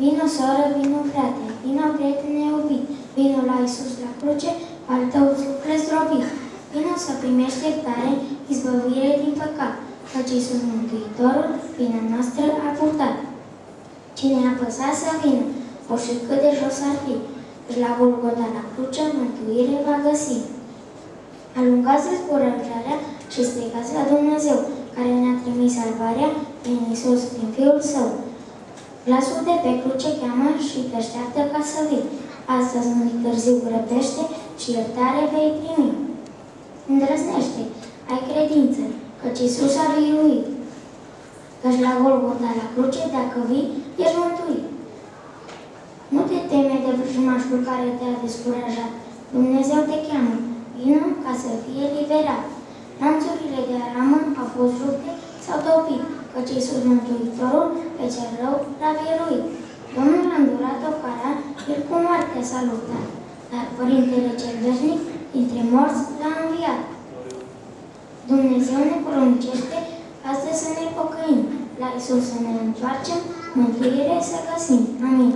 Vino, soră, vino, frate, vino, prietene iubit, vino la Iisus la cruce, al tău suflet zdrobit. Vino să primești iertare, izbăvire din păcat, căci Iisus Mântuitorul, vina noastră a purtat. Cine a păsat să vină, oricât cât de jos ar fi, căci la Golgota la cruce, mântuire va găsi. Alungați zburătoarea și strigați la Dumnezeu, care ne-a trimis salvarea prin Iisus, prin Fiul Său. Glasul de pe cruce cheamă și te așteaptă ca să vii. Astăzi nu târziu grăbește și iertare vei primi. Îndrăznește, ai credință, căci Iisus a biruit. Căci la Golgota, la cruce, dacă vii, ești mântuit. Nu te teme de vrăjmașul care te-a descurajat. Dumnezeu te cheamă. Vină ca să fie liberat. Lanțurile de aramă au fost Iisus Mântuitorul pe cel rău l-a biruit. Domnul a îndurat o cara, el cu moartea s-a luptat, dar Părintele cel Veșnic, dintre morți, l-a înviat. Dumnezeu ne poruncește astăzi să ne pocăim, la Iisus să ne întoarcem, mântuire să găsim. Amin.